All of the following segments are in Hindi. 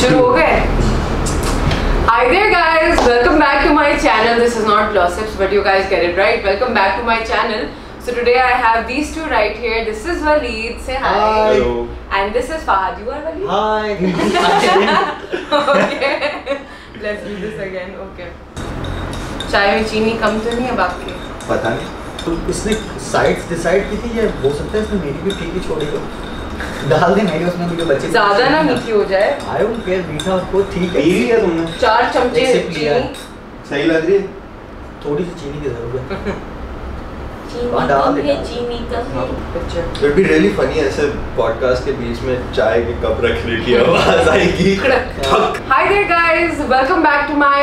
शुरू हो गए Hi there guys, welcome back to my channel. This is not gossips, but you guys get it right. Welcome back to my channel. So today I have these two right here. This is Waleed, say hi. Hi. Hello. And this is Fahad. You are Waleed? Hi. okay. Let's do this again. Okay. चाय में चीनी कम तो नहीं है आपके पता नहीं तो इसने साइड्स डिसाइड की थी ये हो सकता है इसने मेरी भी ठीक ही छोड़ी हो डाल दे मैंने उसमें मुझे बच्चे ज़्यादा ना मीठी हो जाए। आई डोंट केयर मीठा उसको ठीक है। पी है लिया तुमने? चार चमचे है। चीनी। सही लग रही है? थोड़ी सी चीनी की ज़रूरत है। चीनी हाँ, डाल दे, है। चीनी कम है। अच्छा। इट बी रियली फनी ऐसे पॉडकास्ट के बीच में चाय के कप रखने की आवाज़ आएगी। Hi there guys, welcome back to my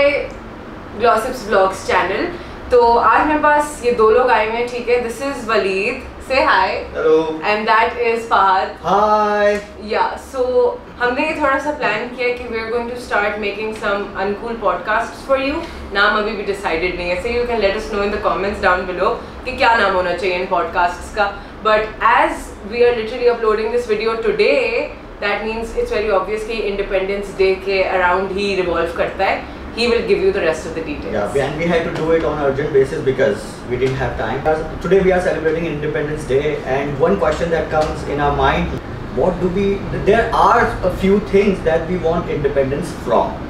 Glossips Vlogs channel. तो आज मेरे पास ये दो लोग आए हुए हैं ठीक है? दिस इज़ वलीद से hi hello and that is Fahad hi या सो हमने ये थोड़ा सा प्लान किया कि we are going to start making some uncool podcast for you नाम अभी भी डिसाइडेड नहीं है। So you can let us know in the comments down below कि क्या नाम होना चाहिए इन पॉडकास्ट्स का। But as we are literally uploading this video today that means it's very obvious कि इंडिपेंडेंस डे के अराउंड ही रिवॉल्व करता है। He will give you the rest of the details Yeah, and we had to do it on urgent basis because we didn't have time. Today we are celebrating Independence Day, and one question that comes in our mind: What do we? There are a few things that we want independence from.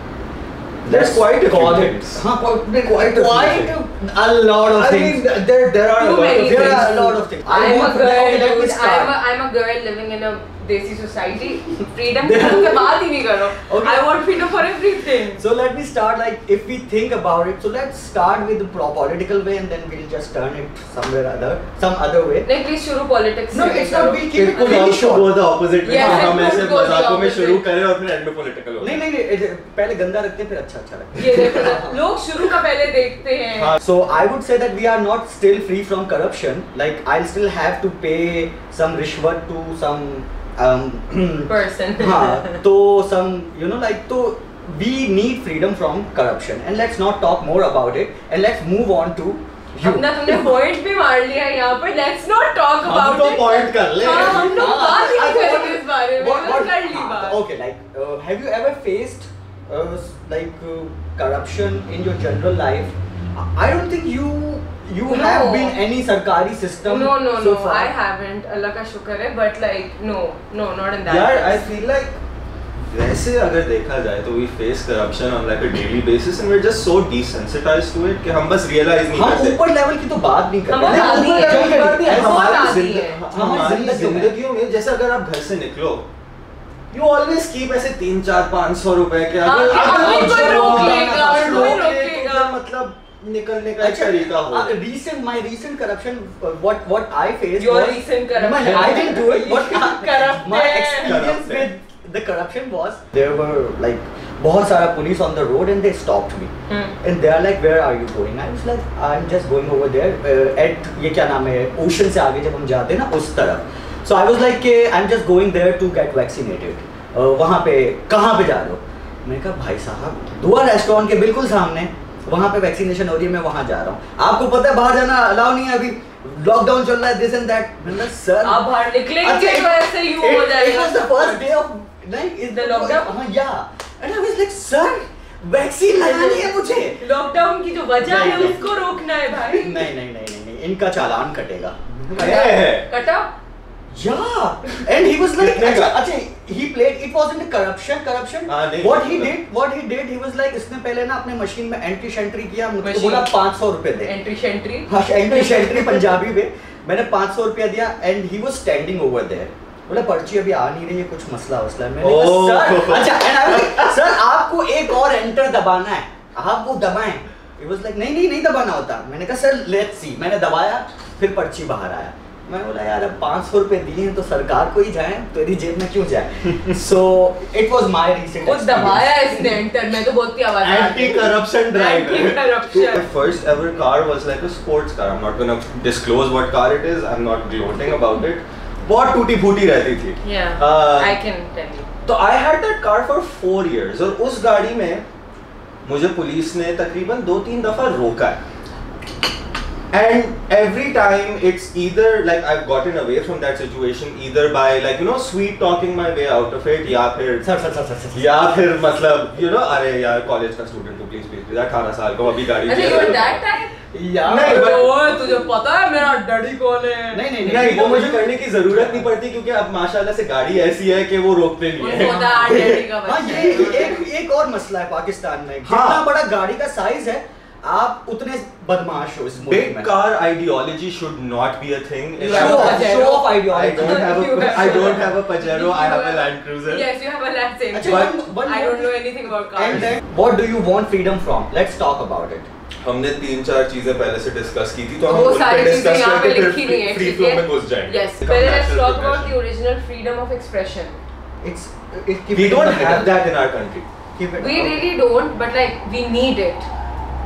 There's quite a few call things. Huh, quite, quite, Quite a quite a, a lot of I things. I mean, there there are a lot of there things. are a lot of things. I I'm a want- girl, okay, let me dude. start. I'm a, I'm a girl living in a desi society. Freedom की से बात ही नहीं करो. Okay. I want freedom for everything. So let me start like if we think about it. So let's start with the pro- political way, and then we'll just turn it somewhere other, some other way. नहीं प्लीज़ शुरू politics No, it's not. We'll keep It it could really also short. go the opposite way. Yes, it हम ऐसे मजाकों में. शुरू करें और फिर एंड में पॉलिटिकल हो नहीं नहीं पहले गंदा रखते हैं फिर अच्छा अच्छा रखते ये देखो ना, लोग शुरू का पहले देखते हैं हैं so I would say that we are not still free from corruption like I'll still have to pay some rishwat to some um person हाँ तो some you know like तो we need freedom from corruption and let's not talk more about it and let's move on to you अपना तुमने पॉइंट भी मार लिया यहाँ पर लेट्स नॉट टॉक हम अबाउट तो point कर ले। हाँ हम लोग हाँ, बात ही नहीं I- करेंगे इस बारे में What- बस what- कर ली हाँ, बात Okay, like, uh, have you ever faced uh, like uh, corruption in your general life? I- I don't think you you No. have been any sarkari system. no no so no far. I haven't अल्लाह का शुक्र है but like no no not in that यार आई sense. फील लाइक वैसे अगर देखा जाए तो we face corruption on like a daily basis and we are just so desensitized to it कि हम बस रियलाइज़ नहीं करते हम ऊपर लेवल की तो बात नहीं कर हम ऊपर level की बात नहीं हमारी। हमारी हमारी जिंदगियों में। जैसे अगर आप घर से निकलो यू ऑलवेज कीप ऐसे तीन चार पाँच सौ रुपए के हाँ, अगर मतलब निकलने का अच्छा, तरीका हो। Recent my recent corruption what what I face your recent corruption I didn't do it what corrupt my experience with the corruption was there were like बहुत सारा police on the road and they stopped me and they are like where are you going I was like I am just going over there at ये क्या नाम है ओशन से आगे जब हम जाते हैं ना उस तरफ़. So I was like I am just going there to get vaccinated वहाँ पे कहाँ पे जा रहे हो? मैंने कहा भाई साहब दुआ रेस्टोरेंट के बिल्कुल सामने. वहाँ पे वैक्सीनेशन हो रही है मैं वहाँ जा रहा हूँ। आपको पता है बाहर जाना अलाउ नहीं है अभी। लॉकडाउन चल रहा है दिस एंड दैट सर आप बाहर निकलेंगे तो ऐसे ही हो जाएगा was the first day of like is The lockdown? हाँ yeah and I was like sir vaccine लगानी है मुझे? लॉकडाउन की जो वजह है। उसको रोकना है भाई। नहीं नहीं नहीं नहीं नहीं इनका चालान कटेगा। कटा? Yeah, and he was like, अच्छा, अच्छा, he played. It wasn't a corruption, corruption. हाँ, नहीं, what he did, what he did, he was like, इसने पहले ना अपने मशीन में एंट्री शेंट्री किया, Machine. बोला 500 रुपए दे. एंट्री शेंट्री हाँ, एंट्री शेंट्री पंजाबी में, मैंने 500 रुपया दिया, and he was standing over there. बोला पर्ची अभी आ नहीं रही है कुछ मसला वसला मैंने ओह। सर अच्छा and I was like, sir आपको एक और एंटर दबाना है आप वो दबाएँ He was like, नहीं नहीं नहीं दबाना होता मैंने कहा सर लेट्स सी मैंने दबाया फिर पर्ची बाहर आया मैं बोला यार अब पाँच सौ रुपए दिए हैं तो सरकार को ही जाए तेरी जेब में क्यों जाए so it was my recent वो दबाया इसने एंटर में तो बहुत ही आवाज़ आ रही anti corruption Anti-corruption. My first ever car was like a sports car. I'm not gonna disclose what car it is. I'm not gloating about it. बहुत टूटी फूटी रहती थी Yeah, I can tell you. तो I had that car for four years और उस गाड़ी में मुझे पुलिस ने तकरीबन दो तीन दफ़ा रोका है And every time it's either like I've gotten away from that situation either by like you know sweet talking my way out of it या फिर सर सर सर सर या फिर मतलब you know अरे यार कॉलेज का स्टूडेंट हो प्लीज़ प्लीज़ अठारह साल को अभी गाड़ी अच्छा you that? या नहीं, ओए तुझे पता है मेरा डैडी कौन है? नहीं नहीं नहीं वो मुझे करने की ज़रूरत नहीं पड़ती क्योंकि अब माशाल्लाह से गाड़ी ऐसी है कि वो रोकते नहीं है। है ये एक एक और मसला है पाकिस्तान में। हाँ। बड़ा गाड़ी का साइज़ है आप उतने बदमाश हो इस मूवी में। Car ideology should not be a thing show off ideology I don't have a Pajero I have a Land Cruiser yes you have a land same I don't know anything about car and what do you want freedom from let's talk about it हमने तीन चार चीज़ें पहले से डिस्कस की थी तो हम सारी चीज़ें यहाँ पे लिखी हुई है फ्री फ्लो में घुस जाएँगे। यस पहले let's talk about the original freedom of expression it's we don't have that in our country we really don't but like we need it.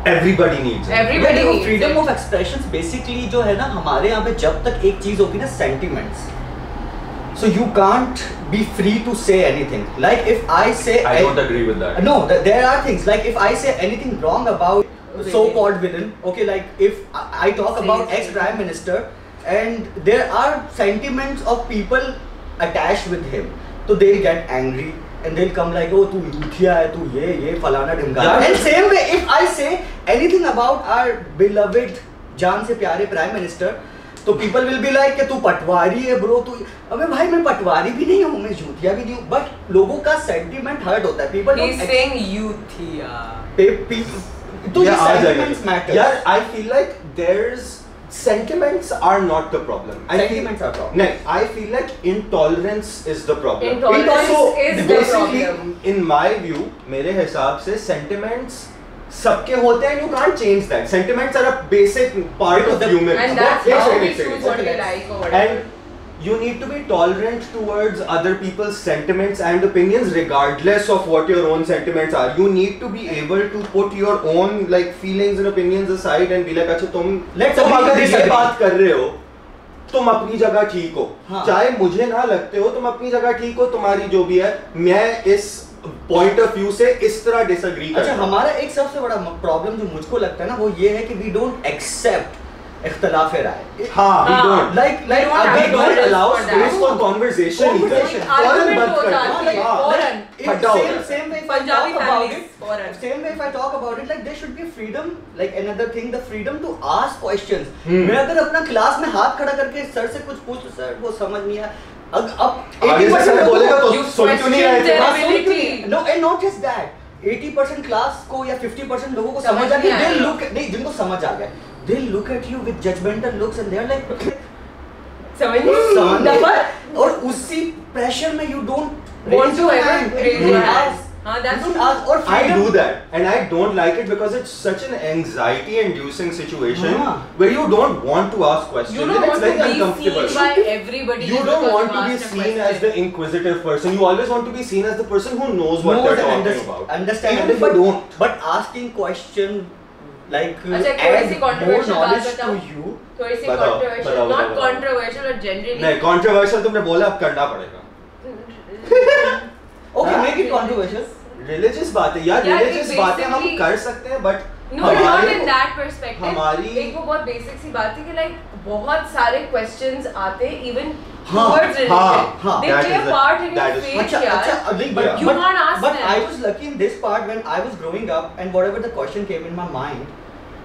Everybody needs it. Everybody needs freedom. Of expression basically जो है ना हमारे यहाँ पे जब तक एक चीज़ होती है ना sentiments so you can't be free to say anything like if I say I don't agree with that. No, th- there are things like if I say anything wrong about Villain. so-called villain, okay, like if I I talk Say about it. ex-prime minister, and there are sentiments of people attached with him, so they'll get angry and they'll come like, oh, तू यूथिया है, तू ये ये फलाना ढिमकाना. Yeah. And same way, if I say anything about our beloved जान से प्यारे प्राइम मिनिस्टर तो पीपल विल बी लाइक कि तू पटवारी है ब्रो तू अबे भाई मैं पटवारी भी नहीं हूँ मैं झूठिया भी नहीं हूँ बट लोगों का सेंटिमेंट हर्ट होता है पीपल He's saying youthia. तो ये Yeah, आ sentiments जाएगा. matter यार I feel like there's sentiments are not the problem. I feel- Sentiments are problem. नहीं, I feel like intolerance is the problem. Intolerance So, is the basically, problem. in my view, मेरे हिसाब से sentiments सबके होते हैं you can't change that. Sentiments are a basic part Because of the- human. And that's Yes, how yes, we yes, yes. choose what we like or whatever. And you need to be tolerant towards other people's sentiments and opinions regardless of what your own sentiments are you need to be able to put your own like feelings and opinions aside and be like अच्छा तुम Let's तुम to अगर ये. बात कर रहे हो तुम अपनी जगह ठीक हो हाँ. चाहे मुझे ना लगते हो तुम अपनी जगह ठीक हो तुम्हारी जो भी है मैं इस पॉइंट ऑफ़ व्यू से इस तरह डिसएग्री अच्छा हमारा एक सबसे बड़ा प्रॉब्लम जो मुझको लगता है ना वो ये है कि वी डोंट एक्सेप्ट इख्तलाफ राय हाँ हाँ. अभी. फ़ौरन बंद हो कर दो है, हाँ. हो है। Hmm. मैं अगर अपना क्लास में हाथ खड़ा करके सर से कुछ पूछ सर वो समझ नहीं आया अब अब आगे से 80% सर लोगों बोलेगा को- तो You सुन क्यों नहीं रहे थे question हाँ, their सुन क्यों ability. नहीं? No, and not just that. 80% class को या 50% लोगों को समझ आ गया नहीं जिनको समझ आ गया they look at you with judgmental looks and they are like समझ नहीं समझ Never और उसी प्रेशर में you don't want raise to your ever hand, you raise don't your ask. hands. हाँ, You that's don't true. ask. और I freedom- do that and I don't like it because it's such an anxiety inducing situation हाँ. where you don't want to ask questions You don't and want it's to very be uncomfortable. seen by everybody. you just don't because want to be asked a seen as the question. inquisitive person. You always want to be seen as the person who knows what knows they're and talking unders- about. understand Even if but, you don't. but asking question Like uh, अच्छा, add सी more controversial बात knowledge to you थोड़ी सी controversial, not controversial but generally. नहीं controversial तुमने बोला अब करना पड़ेगा. okay हाँ? make it controversial Religious बातें यार religious बातें हम कर सकते हैं but No, not in that perspective. हमारी- एक वो बहुत basic सी बात है कि like बहुत सारे questions आते even हाँ, towards religion. हाँ, हाँ, They that play is a part in your that is- faith अच्छा यार. अच्छा नहीं but Yeah. You but, can't ask but them. I was lucky in this part when I was growing up and whatever the question came in my mind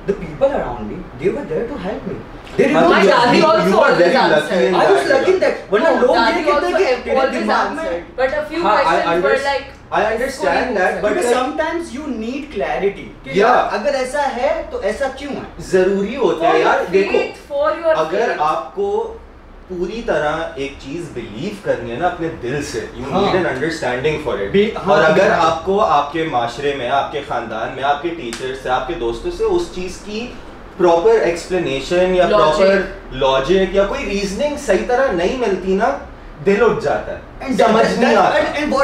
the people around me they were there to help me they didn't हाँ, My तो daddy you- also you were very lucky I was lucky in that when No, लोग ये gate कहते the हैं कि तेरे दिमाग में. But a few हाँ, questions were like. I understand that, but because sometimes you need clarity Yeah. अगर ऐसा है तो ऐसा क्यों है ज़रूरी होता है यार देखो अगर आपको पूरी तरह एक चीज़ बिलीव करनी है ना अपने दिल से। You. Need an understanding for it और अगर आपको आपके माशरे में आपके खानदान में आपके टीचर से आपके दोस्तों से उस चीज़ की प्रॉपर एक्सप्लेनेशन या प्रॉपर लॉजिक या कोई रीजनिंग सही तरह नहीं मिलती ना दिल उठ जाता है। And समझ that- नहीं आता।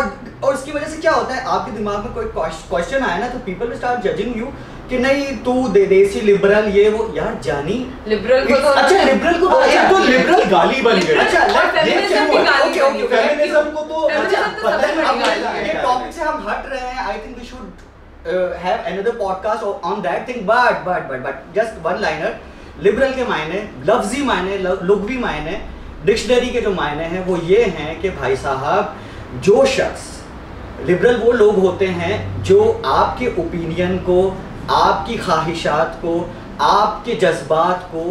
और उसकी वजह से क्या होता है आपके दिमाग में कोई क्वेश्चन आया ना तो people will start judging you कि नहीं तू दे देसी लिबरल ये वो। यार जानी। Liberal को तो अच्छा लिबरल को तो अच्छा। एक तो लिबरल गाली बन गई। अच्छा, ये क्या की गाली बनी फेमिनिज्म को तो अच्छा तो पता है अब ये- टॉपिक से हम हट रहे हैं। I think we should have another podcast on that thing but but but but just one liner liberal के मायने लफ्जी मायने लुगवी मायने डिक्शनरी के जो मायने हैं वो ये हैं कि भाई साहब जो शख्स लिबरल वो लोग होते हैं जो आपके ओपिनियन को आपकी ख्वाहिशात को आपके जज्बात को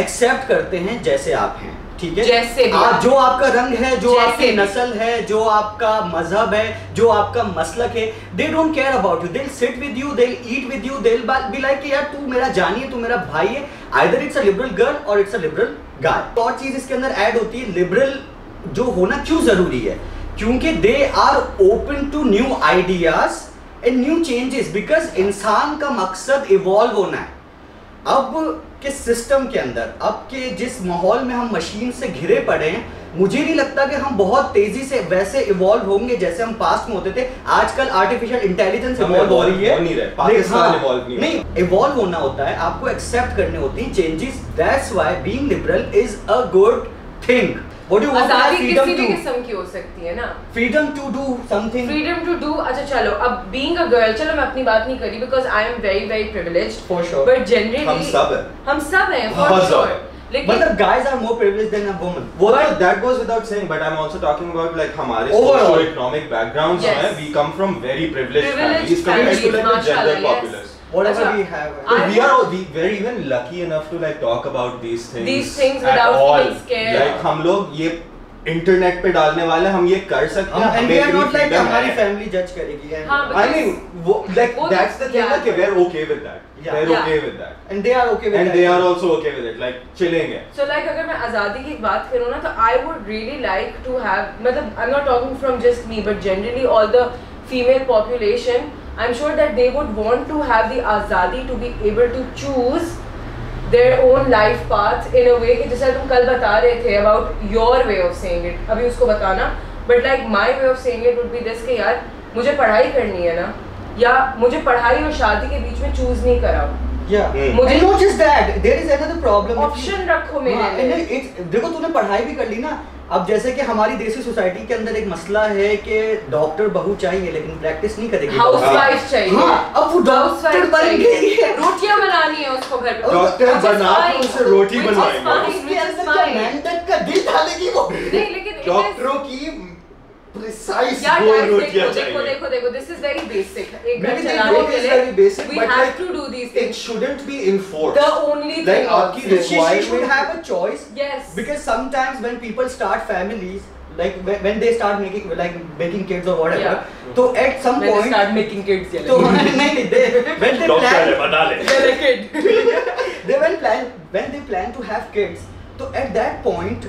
एक्सेप्ट करते हैं जैसे आप हैं ठीक है? जैसे भी आप। जो आपका रंग है जो आपकी नस्ल है जो आपका मज़हब है जो आपका मसलक है they don't care about you they sit with you they eat with you they be like कि यार तू मेरा जानी है तू मेरा भाई है either it's a liberal girl और इट्स अ लिबरल गाय और चीज़ इसके अंदर ऐड होती है लिबरल जो होना क्यों ज़रूरी है? क्योंकि they are open to new ideas and new changes because इंसान का मकसद इवॉल्व होना है अब के सिस्टम के अंदर अब के जिस माहौल में हम मशीन से घिरे पड़े हैं मुझे नहीं लगता कि हम बहुत तेज़ी से वैसे इवॉल्व होंगे जैसे हम पास्ट में होते थे आजकल आर्टिफिशियल इंटेलिजेंस इवॉल्व हो रही है नहीं हाँ, नहीं नहीं इवॉल्व होना होता है आपको एक्सेप्ट करने होती हैं changes that's why being liberal is a good thing what do want आज़ादी फ्रीडम किसी भी टू किस्म की हो सकती है ना freedom to do something freedom to do अच्छा चलो अब बीइंग अ गर्ल चलो मैं अपनी बात नहीं करी because I am very very privileged For sure. But generally हम सब हैं। हम सब हैं फॉर बहुत श्योर। लेकिन मतलब guys are more privileged than a woman वो But- तो that goes without saying but I'm also talking about like हमारे Overall. socio economic backgrounds Yes. हैं we come from very privileged, Privileged families compared to families, like the general yes. populace whatever अच्छा, we have I So we are we we're even lucky enough to like talk about these things These things at without all. feeling scared. like हम लोग ये इंटरनेट पे डालने वाले हम ये कर सकते हैं and हमें इतनी not like freedom हमारी है। family judge करेगी हाँ, I mean वो like वो that's the तो- thing yeah. that we're okay with that Yeah. they're Yeah. okay with that and they are okay with and that. they are also okay with it like chilling है So like अगर मैं आज़ादी की बात करूँ ना तो I would really like to have मतलब I'm not talking from just me but generally all the female population I'm sure that they would want to have the आज़ादी to be able to choose their own life path in a way कि जैसे तुम कल बता रहे थे about your way of saying it अभी उसको बताना but like my way of saying it would be this कि यार मुझे पढ़ाई करनी है ना या मुझे पढ़ाई और शादी के बीच में चूज़ नहीं कराओ Yeah. Hmm. Not just that, there is another problem. रखो मेरे हाँ, लिए it's- देखो तूने पढ़ाई भी कर ली ना अब जैसे कि हमारी देसी सोसाइटी के अंदर एक मसला है कि डॉक्टर बहू चाहिए लेकिन प्रैक्टिस नहीं करेगी। हाउसवाइफ चाहिए। हाँ, अब वो डॉक्टर बन गई है। रोटियाँ बनानी है उसको घर पे। डॉक्टर बना के उसे रोटी बनाएगा बनवाएँगे। उसके अंदर क्या. मेंढक का दिल डालेगी वो? नहीं लेकिन डॉक्टरों की प्रिसाइज यार गोल guys, रोटियाँ देखो देखो देखो देखो दिस इज़ वेरी बेसिक एक घर Maybe they चलाने know के लिए very basic, we but have like, to do these it things shouldn't be enforced. the only Like, आपकी she, she requirement- should have a choice yes because sometimes when people start families like when, when they start making like making kids or whatever Yeah. so at some when they point start making kids yeah तो नहीं नहीं they when they plan they're a kid they when plan when they plan to have kids तो at that point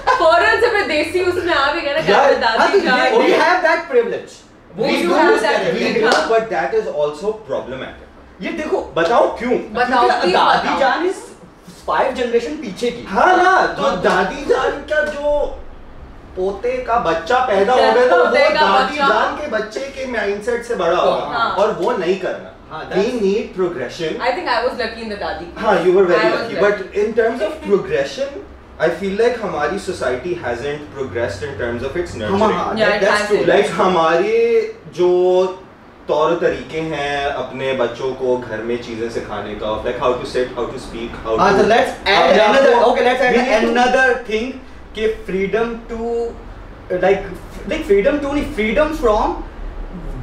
मैं देसी उसमें आ भी गया ना यार, हाँ, दादी तो we have that privilege We do have that we do हाँ। but that is also problematic ये देखो बताओ क्यों बताओ दादी जान इस फाइव जनरेशन पीछे की हाँ ना तो दादी जान का जो पोते का बच्चा पैदा हो गया तो वो दादी जान के बच्चे के माइंडसेट से बड़ा होगा हाँ। और वो नहीं करना हाँ, we need progression I think I was lucky in the दादी हाँ you were very lucky but in terms of progression I feel like हमारी society hasn't progressed in terms of its nurturing that's true like हमारे जो तौर तरीके हैं अपने बच्चों को घर में चीज़ें सिखाने का like how to set how to speak how to let's add another okay let's add another thing के freedom to like like freedom to नहीं फ्रीडम फ्रॉम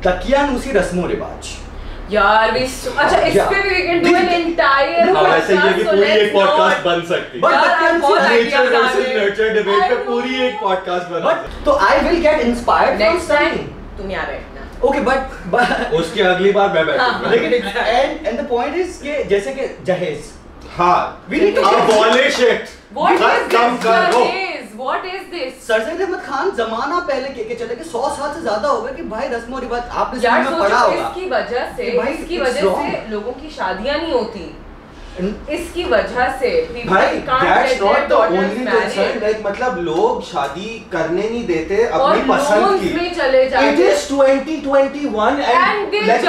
दकियानुसी रस्मों रिवाज़। यार वी अच्छा इस पे भी we can do an entire वैसे ये कि पूरी एक पॉडकास्ट बन सकती है। बट यार बहुत नेचर वर्सेस नर्चर डिबेट पे पूरी एक पॉडकास्ट बन तो I will get inspired next time तुम यहाँ बैठ ओके बट उसके अगली बार मैं बैठूँगा। लेकिन and and the point is के जैसे कि जहेज। हाँ। We need to abolish it what is this What is this? Sir Zaid Ahmed Khan, जमाना पहले के के चले कि 100 साल से ज़्यादा हो गए कि भाई रस्मों रिवाज आपने स्कूल में होगा। इसकी वजह से, इसकी वजह से लोगों की शादियाँ नहीं होती। इसकी वजह से भाई that's not the only concern like मतलब लोग शादी करने नहीं देते अपनी पसंद की और लोग में चले जाते हैं it is 2021 and let's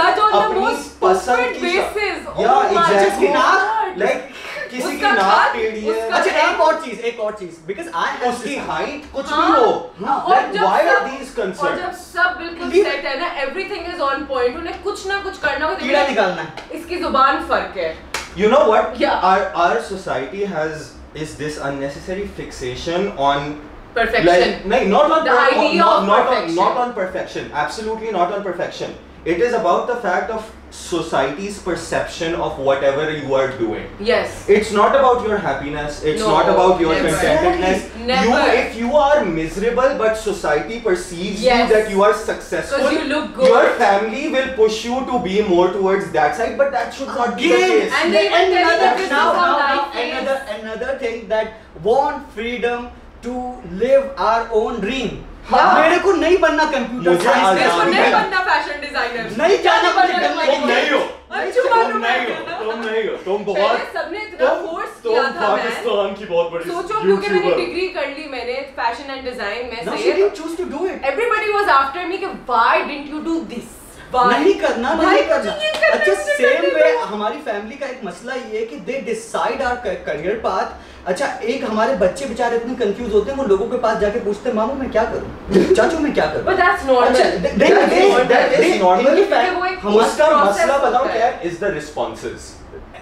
या इज़्ज़त की ना oh like किसी की नाक टेढ़ी है। अच्छा एक और चीज़ एक और चीज़ बिकॉज़ आई एम उसकी हाइट कुछ भी हाँ, हो हाँ, हाँ, और व्हाई आर दीस कंसर्न जब सब बिल्कुल सेट है ना एवरीथिंग इज़ ऑन पॉइंट उन्हें कुछ ना कुछ करना होता कीड़ा निकालना है। इसकी ज़ुबान फ़र्क है। You know what our our society has is this unnecessary fixation on Perfection. Like, not on, not, not, not, not on perfection. Absolutely not on perfection. It is about the fact of society's perception of whatever you are doing Yes. it's not about your happiness it's No, not about your never. contentedness Never. you if you are miserable but society perceives Yes. you that you are successful you look good. your family will push you to be more towards that side but that should not be the case And they even tell you another, now, now, another, another thing that want freedom to live our own dream. हाँ। मेरे को नहीं बनना कंप्यूटर साइंस इसको नहीं बनना फ़ैशन डिज़ाइनर नहीं जाना मुझे तुम नहीं हो। तुम नहीं हो। तुम नहीं हो। तुम बहुत सबने इतना फोर्स किया था मैं। पाकिस्तान की बहुत बड़ी सोचो क्योंकि मैंने डिग्री कर ली मैंने फ़ैशन एंड डिज़ाइन में से। Choose to do it. Everybody was after me कि why didn't you do this नहीं करना भाई, नहीं करना अच्छा सेम वे हमारी फैमिली का एक मसला ये है कि they decide our career path अच्छा एक हमारे बच्चे बेचारे इतने कंफ्यूज होते हैं वो लोगों के पास जाके पूछते हैं मामू मैं क्या करूँ? चाचू मैं क्या करूँ? बट दैट्स नॉर्मल अच्छा, is normal That they- is- that. is they- normal. इनकी फै- क्योंकि वो एक हमारा- उसका मसला बताओ क्या is the responses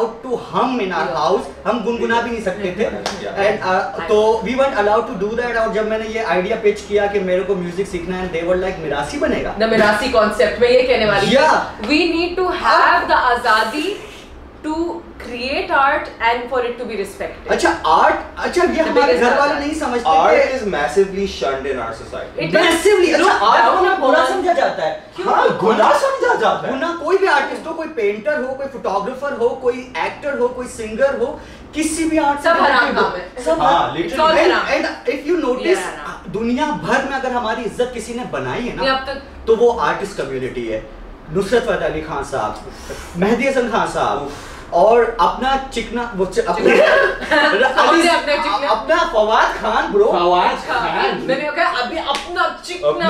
allowed to हम इन आर हाउस हम गुनगुना भी नहीं सकते थे। एंड uh, तो we were allowed to do that और जब मैंने ये आइडिया पिच किया कि मेरे को म्यूज़िक सीखना है दे वर लाइक मिरासी बनेगा. द मिरासी कॉन्सेप्ट में ये कहने वाली या we need to have the आज़ादी to create art and for it to be respected. अच्छा आर्ट अच्छा ये हमारे घर वाले नहीं समझते art is massively shunned in our society It massively अच्छा आर्ट को ना बुरा समझा जाता है. हाँ गुनाह समझा जाता है गुना कोई भी आर्टिस्ट हो कोई पेंटर हो कोई फोटोग्राफर हो कोई एक्टर हो कोई सिंगर हो किसी भी आर्ट सब हराम काम है। सब हाँ, हराम। एंड इफ़ यू नोटिस दुनिया भर में अगर हमारी इज़्ज़त किसी ने बनाई है ना तो वो आर्टिस्ट कम्युनिटी है नुसरत फतेह अली खान साहब मेहदी हसन खान साहब और अपना चिकना वो च, अपने, अपना फवाद खान ब्रो फवाद हाँ, खान? मैंने अपना चिकना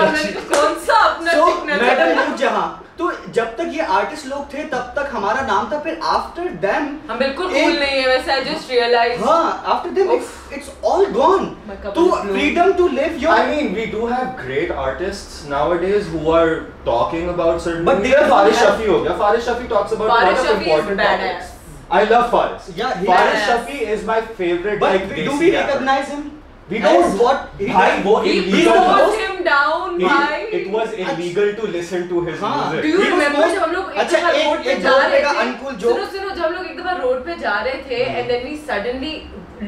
कौन सा अपना चिकना? तो जब तक ये आर्टिस्ट लोग थे तब तक हमारा नाम था फिर आफ्टर देम हम बिल्कुल कूल नहीं है वैसे आई जस्ट रियलाइज़ हाँ after them it's all gone तो freedom to live your I mean we do have great artists nowadays who are talking about certain but there Faris Shafi हो गया. Faris Shafi talks about Faris Shafi is bad ass I love Faris. Yeah, he Faris yeah. Shafi is my favorite. But like do desi we rapper. recognize him We as don't. what he was does? वो he was. him down It, भाई it was illegal to listen to his हाँ. music. Do you He remember जब हम लोग एक अच्छा, दफ़ा एक- रोड पे एक जा रहे थे uncool joke. सुनो सुनो जब हम लोग एक दफ़ा रोड पे जा रहे थे and then we suddenly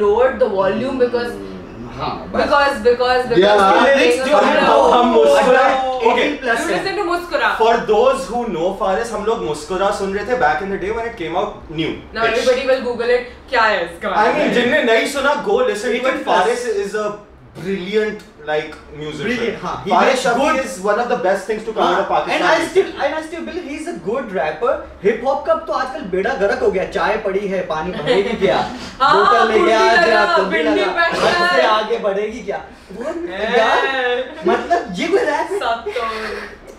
lowered the volume because हाँ because because because Yeah, we were जो है वो हम मुस्कुराए। Okay. Okay. plus You है listen to मुस्कुरा For those who know Faris, हम लोग मुस्कुरा सुन रहे थे back in the day when it came out new. now everybody will google it क्या है इसका I mean, जिनने नहीं सुना, go listen to it. 18 plus. Faris brilliant like musician. Brilliant, हाँ. He Faris good- is one of the best things to come out of हाँ, and I still and I still believe he's a good rapper. Hip hop का तो आजकल बेड़ा गर्क हो गया चाय पड़ी है पानी भरेगी क्या हाँ, बोतल ले गया बढ़ेगी क्या यार मतलब ये कोई रैप है तो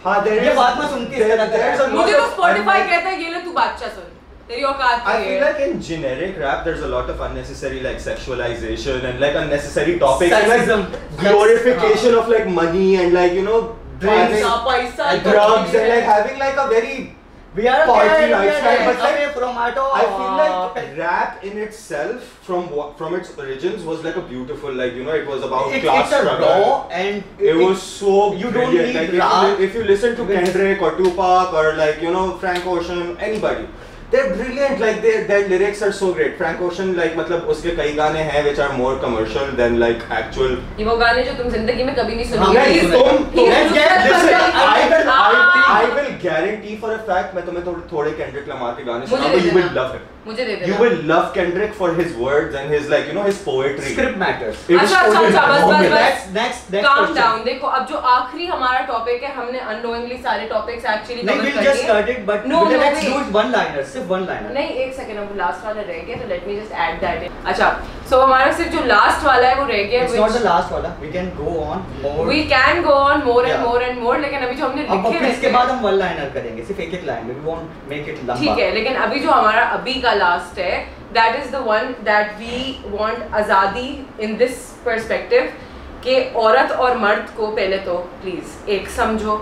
हाँ, ये बात मैं सुन के मुझे तो Spotify कहता है ये ले तू बादशाह सुन I feel like in generic rap, there's a lot of unnecessary like sexualization and like unnecessary topics and like Sexism. glorification of like money and like you know Drinks. and drugs and like having like a very We are Party we are- we are lifestyle, but like- away from at all. I feel like rap in itself, from from its origins, was like a beautiful, like you know, it was about It- class it's a struggle. raw and It was so you don't brilliant. need like if you, if you listen to Kendrick or Tupac or like you know Frank Ocean, anybody, they're brilliant like they their lyrics are so great frank ocean like मतलब उसके कई गाने हैं which are more commercial than like actual ये वो गाने जो तुम ज़िंदगी में कभी नहीं sunoge सुनोगे नहीं तुम let's get Nusrat listen I will I, Ah! Will guarantee for a fact मैं तुम्हें थोड़े थोड़े Kendrick Lamar के गाने sunaunga सुनाऊँगा you will love him मुझे दे you will love Kendrick for his words and his like you know his poetry Script matters. It is अच्छा, अच्छा, अच्छा, बस. बस, बस। Next, next, next काम question. डाउन देखो अब जो आखिरी हमारा टॉपिक है हमने अननोइंगली सारे टॉपिक्स एक्चुअली नहीं, we'll just start it, but No, no, let's wait. do it one liner, सिर्फ़ one liner. नहीं एक सेकंड अब लास्ट वाला रह गया तो let me just add that in अच्छा सो हमारा सिर्फ़ जो लास्ट वाला है वो रह गया It's not the last वाला. We can go on more. We can go on more and. More and more लेकिन अभी जो हमने लिखे फिर इसके बाद हम one liner करेंगे, सिर्फ़ एक एक line में. We won't make it लंबा. ठीक है लेकिन अभी जो हमारा अभी का लास्ट है that is the one that we want आज़ादी इन दिस पर्सपेक्टिव कि औरत और मर्द को पहले तो प्लीज़ एक समझो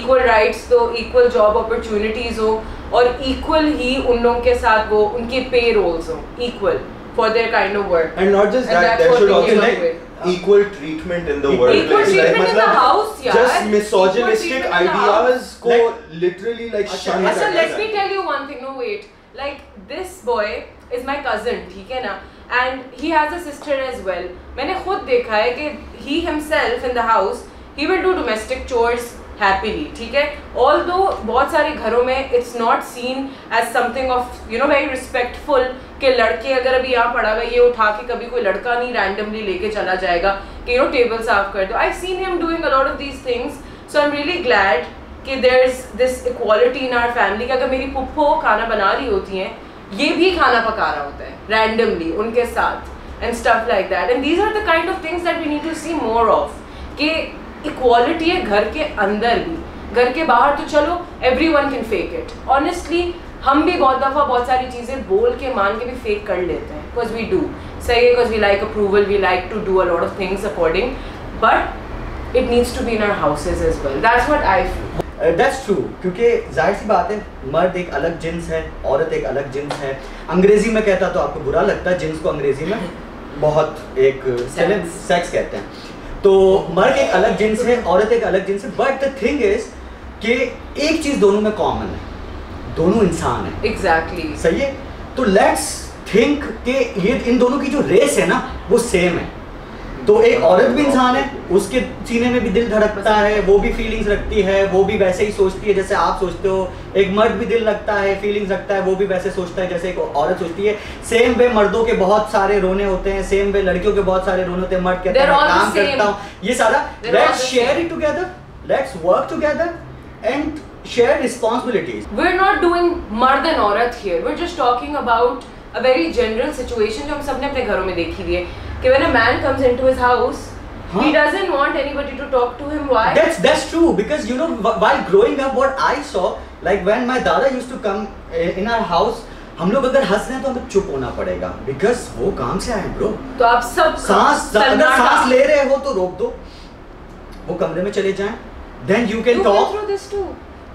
इक्वल राइट्स दो इक्वल जॉब अपॉर्चुनिटीज़ हो और इक्वल ही उन लोगों के साथ वो उनके पे रोल्स हो equal for their kind of work And not just And that, there should also like equal treatment in the Equal workplace. treatment like, in the मतलब house, यार. Just misogynistic in the ideas को Like- literally like अच्छा, shun अच्छा लेट मी चाहिए. Tell you one thing no wait like this boy is my cousin ठीक है ना and he has a sister as well मैंने खुद देखा है कि he himself in the house he will do domestic chores happily ठीक है? ऑल दो बहुत सारे घरों में it's not seen as something of you know very respectful कि लड़के अगर अभी यहाँ पड़ा हुआ ये उठा के कभी कोई लड़का नहीं रैंडमली लेके चला जाएगा कि यू नो टेबल साफ़ कर दो। I seen him doing a lot of these things so I am really glad कि there is this equality in our family अगर मेरी पुप्पो खाना बना रही होती हैं, ये भी खाना पका रहा होता है रैंडमली उनके साथ and stuff like that and these are the kind of things that we need to see more of कि इक्वालिटी है घर के अंदर भी। घर के बाहर तो चलो everyone can fake it honestly हम भी बहुत दफ़ा बहुत सारी चीज़ें बोल के मान के भी फेक कर लेते हैं बिकॉज़ वी डू सही है because we like approval we like to do a lot of things according but it needs to be in our houses as well that's what I feel that's true क्योंकि ज़ाहिर सी बात है मर्द एक अलग जिन्स है औरत एक अलग जिन्स है। अंग्रेज़ी में कहता तो आपको बुरा लगता है जिन्स को अंग्रेज़ी में बहुत एक सेक्स कहते हैं। तो मर्द एक अलग जिन्स है औरत एक अलग जिन्स है बट द थिंग इज़ कि एक चीज़ दोनों में कॉमन है। दोनों इंसान है। Exactly exactly. सही है? तो लेट्स थिंक के ये इन दोनों की जो रेस है ना वो सेम है। तो एक औरत भी इंसान है उसके सीने में भी दिल धड़कता है वो भी फीलिंग्स रखती है वो भी वैसे ही सोचती है जैसे आप सोचते हो। एक मर्द भी दिल रखता है फीलिंग्स रखता है वो भी वैसे सोचता है जैसे एक औरत सोचती है। सेम वे मर्दों के बहुत सारे रोने होते हैं सेम वे लड़कियों के बहुत सारे रोने होते हैं मर्द कहते हैं काम करता हूँ। ये सारा let's share it together let's work together and share responsibilities we're not doing मर्द एंड औरत here. We're just talking about a very general situation जो हम सबने अपने घरों में देखी हुई है। कि when a man comes into his house हाँ. he doesn't want anybody to talk to him why That's that's true because you know while growing up, what I saw, like when my dada used to come uh, in our house, हम लोग अगर हंस रहे हैं तो हमें चुप होना पड़ेगा बिकॉज़ वो काम से आए ब्रो तो आप सब सांस अगर सांस ले रहे हो तो रोक दो वो कमरे में चले जाएँ then you can You went talk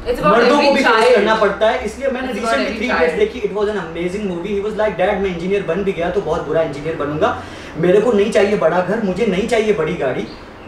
मर्दों को भी फेस करना पड़ता है। इसलिए मैंने रिसेंटली थ्री इडियट्स देखी। It was an amazing movie he was like dad मैं इंजीनियर बन भी गया तो बहुत बुरा इंजीनियर बनूँगा। मेरे को नहीं चाहिए बड़ा घर मुझे नहीं चाहिए बड़ी गाड़ी।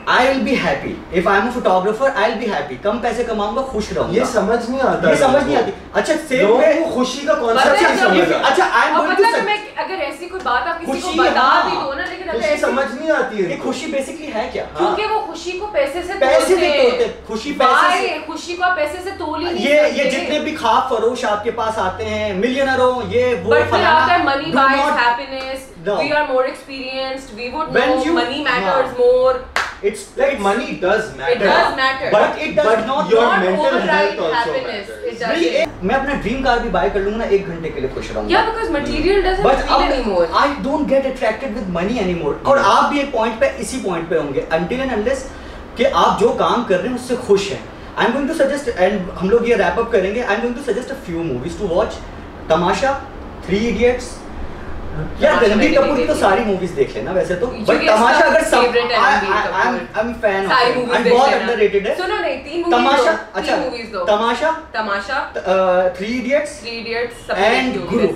I will be happy if I am a photographer I will be happy कम पैसे कमाऊँगा खुश रहूँगा. ये समझ नहीं आता ये समझ नहीं आती। अच्छा सेम को खुशी का कॉन्सेप्ट है नहीं समझ अच्छा आई एम गोइंग टू मतलब मैं अगर ऐसी कोई बात आप किसी को बता हाँ। भी दो ना लेकिन अगर ऐसी- समझ नहीं आती है ये खुशी बेसिकली है क्या? क्योंकि वो खुशी को पैसे से पैसे से तोलते खुशी पैसे? से- खुशी को पैसे से तोल ही नहीं ये सकते। ये जितने भी खाप फरोश आपके पास आते हैं मिलियनर हो ये वो बट फिर आता है money not- happiness we are more experienced we would know money matters हाँ. More it's Like it's- money does matter. It does matter. But it does but not- your not mental health also happiness. matters. It doesn't. एक- मैं अपना ड्रीम कार भी बाय कर लूँगा ना एक घंटे के लिए खुश रहूँगा Yeah, because material doesn't but feel anymore. I don't get attracted with money anymore और आप भी एक पॉइंट पे इसी पॉइंट पे होंगे अनटिल एंड अनलेस कि आप जो काम कर रहे हैं उससे खुश हैं I am going to suggest and हम लोग ये रैप अप करेंगे I am going to suggest a few movies to watch Tamasha Three Idiots यार रणबीर कपूर की तो सारी मूवीज़ देख लेना वैसे तो। बट तमाशा अगर सब आई एम फ़ैन सारी मूवीज़ बहुत अंडररेटेड है। सुनो नहीं तीन मूवीज़ तमाशा अच्छा मूवीज़ दो। Tamasha Tamasha. Three Idiots Three Idiots होगी गुरु।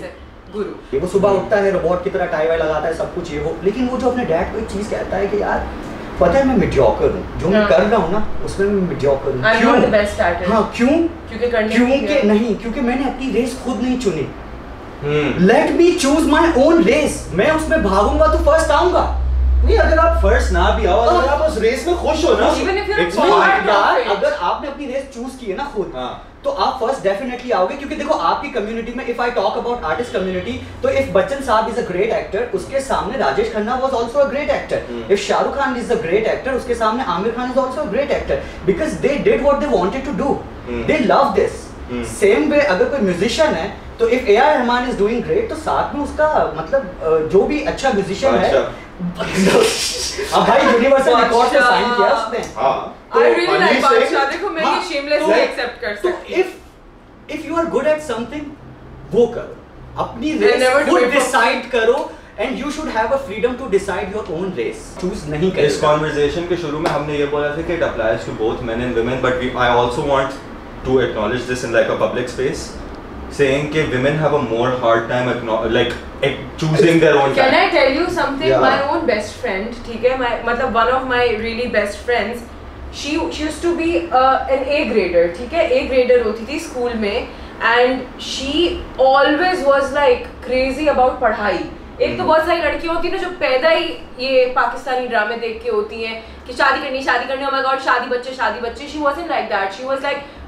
गुरु ये वो सुबह उठता है रोबोट की तरह टाई वाई लगाता है सब कुछ ये वो। लेकिन वो जो अपने डैड को एक चीज़ कहता है कि यार पता है मैं मिडियोकर हूँ। जो मैं हाँ। कर रहा हूँ ना उसमें मैं मिडियोकर हूँ। It. हाँ क्यों? क्योंकि क्योंकि नहीं क्योंकि मैंने अपनी रेस खुद नहीं चुनी। Let me choose my own race मैं उसमें भागूँगा तो फ़र्स्ट आऊँगा। नहीं अगर आप फ़र्स्ट ना भी आओ अगर आप उस रेस में खुश हो ना of यार अगर आपने अपनी रेस चूज़ की है ना खुद हाँ। तो आप फ़र्स्ट डेफिनेटली आओगे क्योंकि देखो आपकी कम्युनिटी में if I talk about artist community तो if Bachchan sahab is a great actor उसके सामने Rajesh Khanna was also a great actor. If Shahrukh Khan is a great actor उसके सामने Aamir Khan is also a great actor because they did what they wanted to do. They love this. Same way अगर कोई म्यूजिशियन है तो if A R Rahman is doing great तो साथ में उसका मतलब जो भी अच्छा म्यूजिशियन है अब भाई यूनिवर्सल रिकॉर्ड पे साइन किया उसने। हाँ like only saying- बादशाह देखो मैं ये हाँ, shamelessly तो- कर सकती हूँ। if if you are good at something वो करो। अपनी रेस खुद डिसाइड करो and you should have a freedom to decide your own race choose नहीं इस करेगा कॉन्वर्जेशन के शुरू में हमने ये बोला था कि it applies to both men and women but I also want to acknowledge this in like a public space saying कि women have a more hard time like eh, choosing their own Can time. I tell you something? Yeah. My own best friend, है, my मतलब one of my really best friends, she she used to be uh, an A grader, है, A grader होती थी स्कूल में, and she always was like crazy about पढ़ाई. एक तो Hmm. बहुत सारी लड़कियाँ होती है ना जो पैदा ही ये पाकिस्तानी ड्रामे देख के होती हैं कि शादी करनी शादी करनी oh my god शादी बच्चे शादी बच्चे she wasn't like that she was like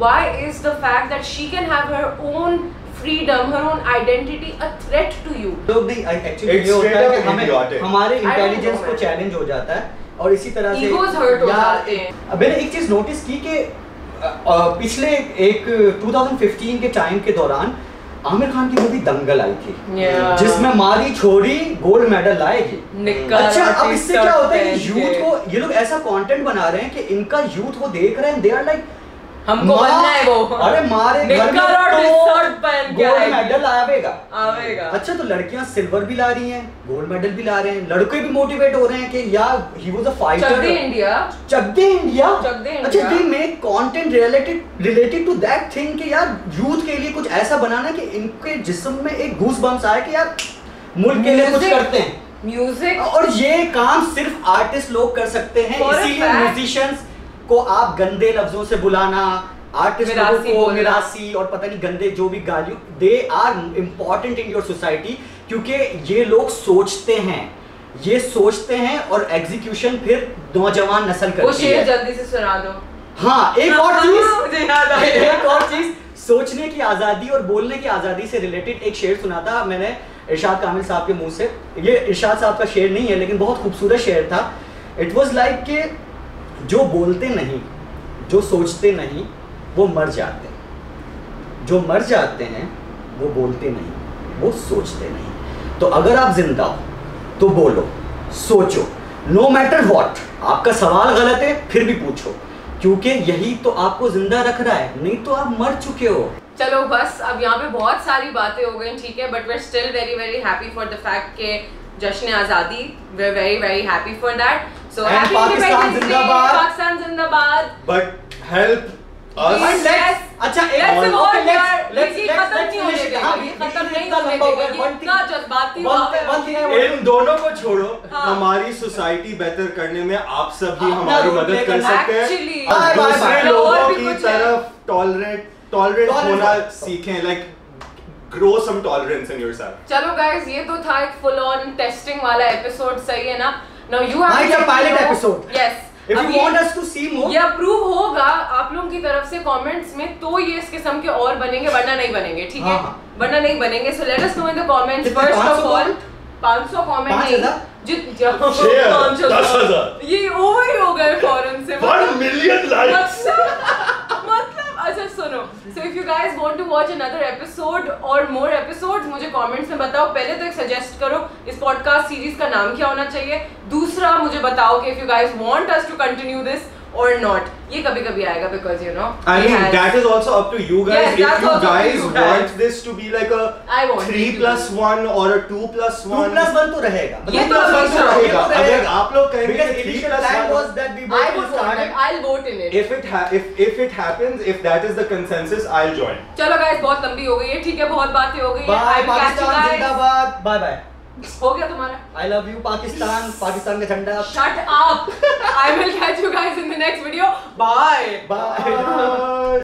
why is the fact that she can have her own freedom her own identity a threat to you लोग एक्चुअली It's ये होता है straight कि up हमें. हमारे I don't know, इंटेलिजेंस को man. हो जाता है और इसी तरह से Egos hurt हो जाते हैं। मैंने एक चीज़ नोटिस की कि पिछले एक 2015 के टाइम के दौरान आमिर खान की मूवी दंगल आई थी Yeah. जिसमें मारी छोड़ी गोल्ड मेडल लाएगी अच्छा अब इससे क्या होता है कि यूथ को ये लोग ऐसा कंटेंट बना रहे हैं कि इनका यूथ वो देख रहे हैं दे आर लाइक हमको बनना है वो। अरे मारे घर निक्कर और तो टी-शर्ट पहन के गोल्ड मेडल आवेगा। आवेगा। अच्छा तो लड़कियाँ सिल्वर भी ला रही हैं गोल्ड मेडल भी ला रहे हैं लड़के भी मोटिवेट हो रहे हैं कि यार he was a fighter Chak they India Chak they India चक दे अच्छा they make content related related to that thing कि यार यूथ के लिए कुछ ऐसा बनाना कि इनके जिस्म में एक गूस बम्स आए कि यार मुल्क के लिए कुछ करते हैं। म्यूज़िक और ये काम सिर्फ़ आर्टिस्ट लोग कर सकते हैं इसीलिए म्यूजिशियंस को आप गंदे लफ्जों से बुलाना आर्टिस्ट को। और पता नहीं गंदे जो भी गालियों they are important in your society क्योंकि ये लोग सोचते हैं। ये सोचते हैं और एग्जीक्यूशन फिर नौजवान नस्ल करती है। जल्दी से सुना दो। हाँ एक और चीज़ गया। एक और चीज़ सोचने की आज़ादी और बोलने की आज़ादी से रिलेटेड एक शेर सुना था मैंने इरशाद कामिल साहब के मुँह से। ये इरशाद साहब का शेर नहीं है लेकिन बहुत खूबसूरत शेर था। इट वॉज़ लाइक कि जो बोलते नहीं, जो सोचते नहीं, वो मर जाते हैं। जो मर जाते हैं, वो बोलते नहीं, वो सोचते नहीं। तो अगर आप ज़िंदा हो तो बोलो, सोचो। नो मैटर वॉट आपका सवाल गलत है, फिर भी पूछो। क्योंकि यही तो आपको ज़िंदा रख रहा है, नहीं तो आप मर चुके हो। चलो बस, अब यहाँ पे बहुत सारी बातें हो गई, ठीक है but we still very very happy for the fact के जश्न आज़ादी we very very happy for that so And Pakistan जिंदाबाद। पाकिस्तान जिंदाबाद But help us. Yes. And let's- अच्छा एक Let's और- okay, let's- let's- ये let's- खत्म let's नहीं होने. देगा, हाँ, ये खत्म नहीं होने लंबा हो देगा, इतना जज्बाती हुआ इन दोनों को छोड़ो हाँ। हमारी सोसाइटी बेहतर करने में आप सब भी हमारी मदद कर। सकते हैं दूसरे लोगों की। तरफ़ टॉलरेट टॉलरेट Tolerance होना। सीखें like grow some tolerance in yourself चलो गाइस ये तो था एक फुल ऑन टेस्टिंग वाला एपिसोड सही है ना नाउ यू हाँ, it's a pilot episode. Yes If you want us to see more, ये अप्रूव होगा आप लोगों की तरफ़ से कमेंट्स में तो ये इस किस्म के और बनेंगे वरना नहीं बनेंगे ठीक है? हाँ, हाँ। वरना नहीं बनेंगे। So let us know in the comments first of all comment? 500 comment नहीं? जित ये ओवर ही हो गए फॉरन से। वन मिलियन लाइक मतलब अच्छा सुनो। So if you guys want to watch another episode और मोर एपिसोड मुझे कमेंट्स में बताओ। पहले तो एक सजेस्ट करो, इस पॉडकास्ट सीरीज़ का नाम क्या होना चाहिए। दूसरा मुझे बताओ कि if you guys want us to continue this or not ये कभी कभी आएगा because you know I mean, has... that is also up to you guys. Yes, if you to guys you guys. want this to be like a I want three plus be. one or a two plus two one. तो two तो plus one हमेशा तो रहेगा. ये तो रहेगा. अगर आप लोग कहेंगे because initial plan was that we both will would start it I'll vote in it if it if if it happens, if that is the consensus, I'll join. चलो गाइस बहुत लंबी हो गई है ठीक है बहुत बातें हो गई है bye I will catch you जिंदाबाद बाय बाय हो गया तुम्हारा I love you Pakistan Pakistan का झंडा Shut up! I will catch you guys in the next video. Bye! Bye Bye.